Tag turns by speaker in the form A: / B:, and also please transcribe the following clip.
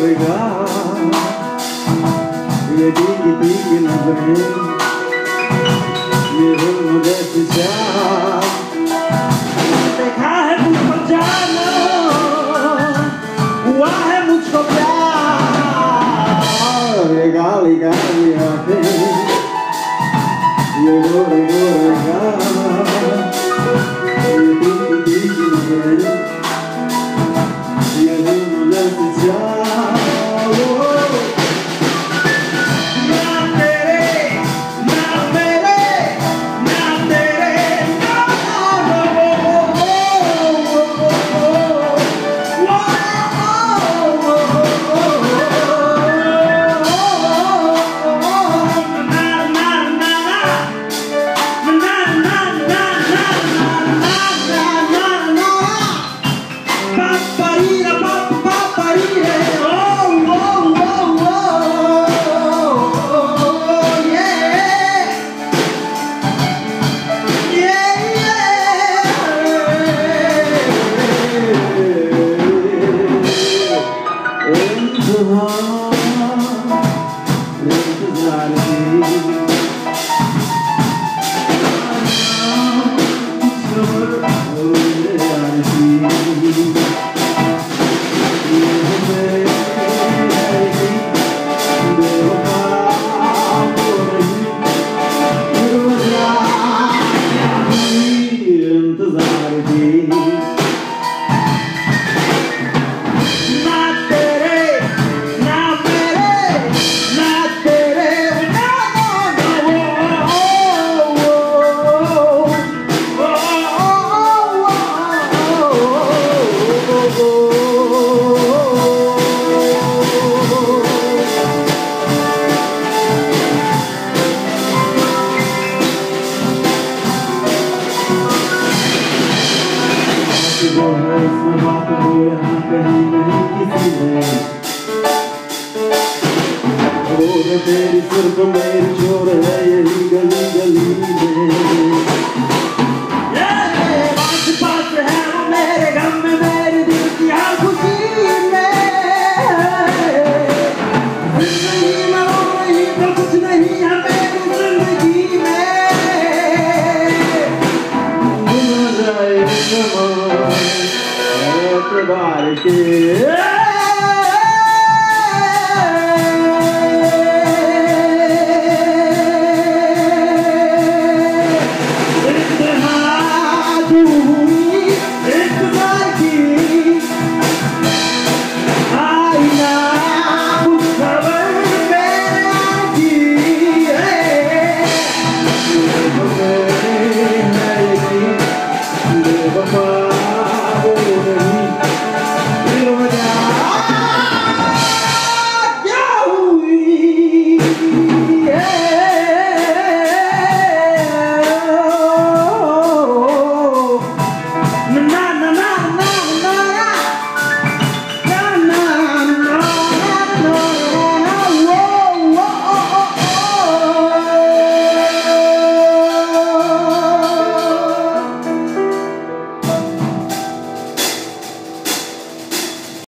A: berga Ye dingi dingi na bere Ye hul mudhe tuja देखा है मुझको जानो हुआ है मुझको प्यार ये गाली गाली आते ये गोर गोर गाली Oh, the baby, você.